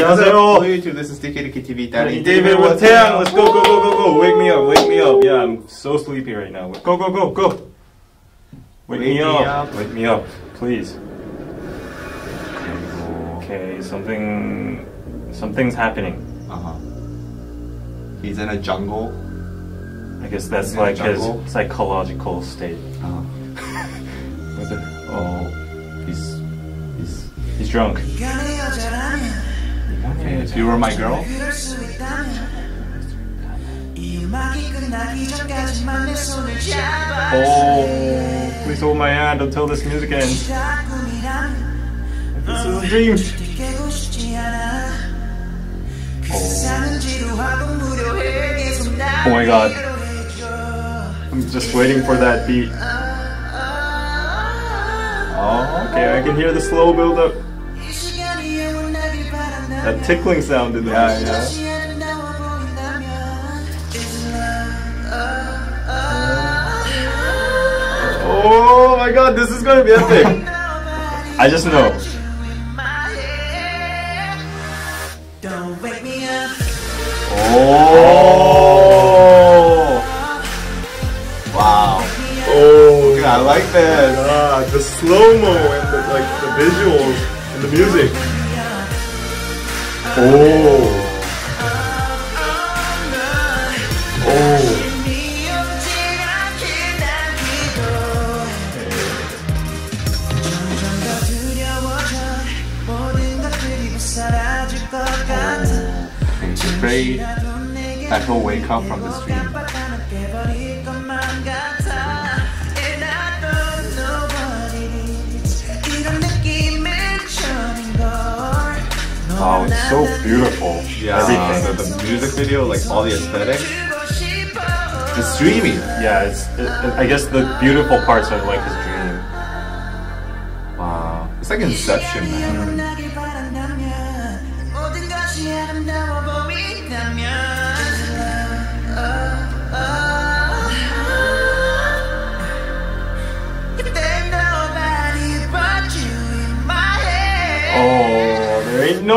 안녕하세요. Hello YouTube, this is DKDK TV Daddy David with Taeyang. Let's go, go, go, go, go. Wake me up, wake me up. Yeah, I'm so sleepy right now. Go, go, go, go. Wake, me, me up. up. Wake me up, please. Okay, something, something's happening. Uh-huh. He's in a jungle. I guess that's In the like his jungle? psychological state. Uh-huh. With it. Oh, he's, he's, he's drunk. If you were my girl, Oh, please hold my hand until this music ends. This is a dream. Oh my god. I'm just waiting for that beat. Oh, okay, I can hear the slow build up. That tickling sound in the Yeah, yeah. Oh my god, this is gonna be epic. I just know. Don't wake me up. Oh. wow. Oh. Okay, I like that. Ah, the slow mo and the like the visuals and the music. Oh. Oh. It's very actual wake up from this dream. Wow, it's so beautiful. Yeah, Everything. the, the music video, like all the aesthetic, it's dreamy. Yeah, it's. It, it- I guess the beautiful parts are like his dream. Wow, it's like Inception, man.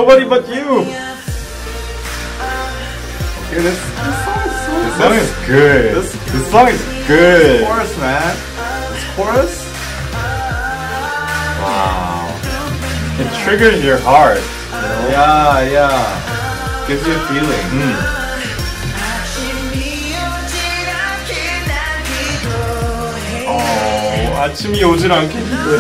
nobody but you. Okay, this, this song is so This song is good. This- This song is good. chorus, man. This chorus. Wow. It triggers your heart. You know? Yeah, yeah. Gives you a feeling. Mm. 어, 아침이 오질 않게 기도해.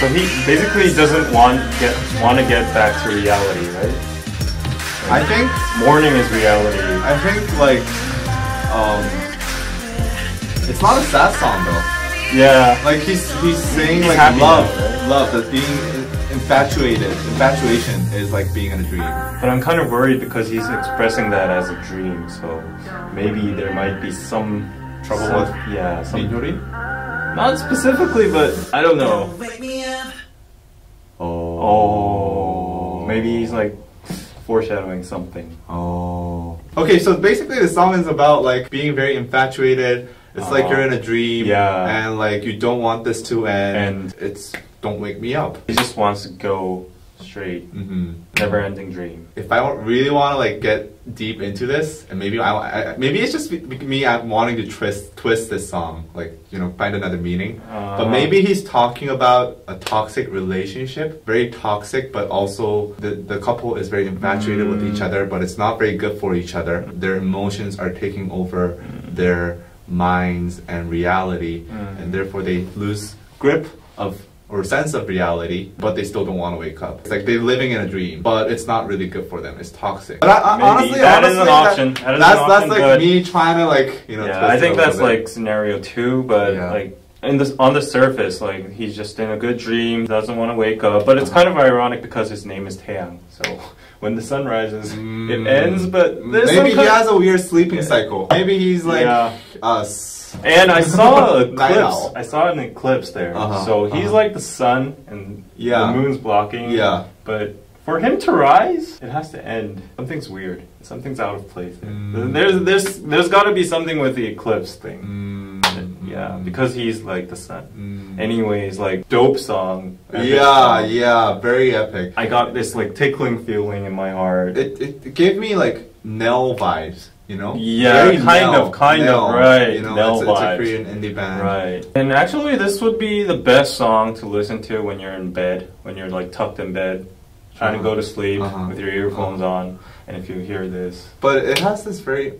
So he basically doesn't want get want to get back to reality, right? I think, Morning is reality. I think like, um, it's not a sad song though. Yeah. Like he's he's saying He's like happy love, now, right? love. That being infatuated, infatuation is like being in a dream. But I'm kind of worried because he's expressing that as a dream, so maybe there might be some Trouble some- with yeah, some Minhyori? not specifically, but I don't know. Maybe he's like foreshadowing something. Oh. Okay, so basically the song is about like being very infatuated. It's like Uh, you're in a dream, yeah. and like you don't want this to end. And- it's don't wake me up. He just wants to go straight, hmm never-ending dream. If I wa- really want to like get deep into this, and maybe I, I maybe it's just me- me I'm wanting to twist twist this song, like you know, find another meaning. but Uh-huh. maybe he's talking about a toxic relationship, very toxic, but also the the couple is very infatuated with each Mm. other, but it's not very good for each other. Their emotions are taking over Mm. their minds and reality, Mm. and therefore they lose grip of or sense of reality, but they still don't want to wake up. It's like they're living in a dream, but it's not really good for them. It's toxic. But I, I, honestly, that is honestly, an option. That is an that's that's option, like me trying to like you know. yeah, I think that's bit. like scenario two, but Yeah. like in this on the surface, like he's just in a good dream, doesn't want to wake up. But it's kind of ironic because his name is Taeyang. So when the sun rises, Mm. it ends. But maybe he has a weird sleeping cycle. Maybe he's like Yeah. us. And I saw an eclipse. I saw an eclipse there. Uh-huh, So he's uh-huh. like the sun, and Yeah. the moon's blocking. Yeah. But for him to rise, it has to end. Something's weird. Something's out of place. there. Mm. There's there's there's got to be something with the eclipse thing. Mm. Yeah, because he's like the sun. Mm. Anyways, like dope song. Yeah, song. yeah, very epic. I got this like tickling feeling in my heart. It, it, it gave me like Nell vibes, you know? Yeah, Very kind Nell, of, kind of, right, You know, Nell it's, it's a. Korean indie band. Right. And actually, this would be the best song to listen to when you're in bed, when you're like tucked in bed, trying to go to sleep Uh-huh. with your earphones Uh-huh. on. And if you hear this, But it has this very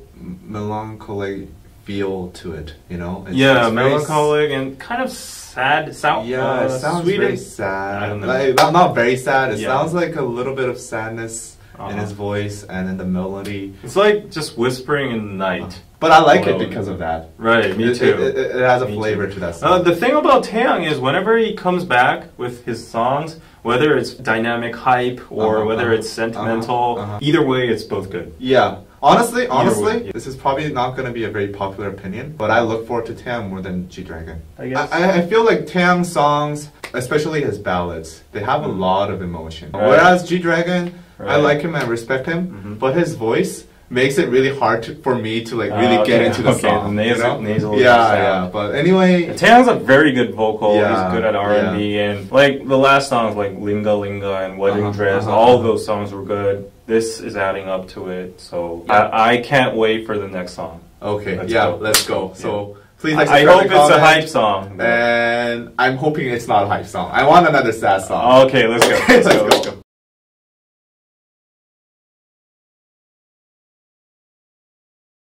melancholy feel to it, you know? It's, yeah, it's melancholic and kind of sad. Sound, Yeah, uh, it sounds sweet very and- sad. I don't know. Like, not, not very sad. It Yeah. sounds like a little bit of sadness in Uh-huh. his voice and in the melody. It's like just whispering in the night. But I like it because of that. Right, me It- too. It, it, it has a Me flavor too. to that Uh, the thing about Taeyang is whenever he comes back with his songs, whether it's dynamic hype or Uh-huh, whether uh-huh, it's sentimental, uh-huh, uh-huh. either way, it's both good. yeah. Honestly, honestly, yeah. this is probably not going to be a very popular opinion, but I look forward to Taeyang more than G Dragon. I guess. I, I feel like Taeyang's songs, especially his ballads, they have a lot of emotion. Right. Whereas G Dragon, I like him and respect him, Mhm. but his voice makes it really hard to, for me to like really Ah, get into the okay, song. the you nasal- know? nasal yeah, sound. yeah. But anyway, Taeyang's a very good vocal. Yeah, He's good at R and B, and like the last songs, like Ringa Linga and Wedding Uh-huh, Dress, uh-huh, all uh-huh. those songs were good. This is adding up to it, so Yeah. I, I can't wait for the next song. okay, Let's yeah, go. let's go. So please, I, like, I hope it's a hype song. and I'm hoping it's not a hype song. I want another sad song. Okay, let's go. Okay, Let's go. let's Let's go. go.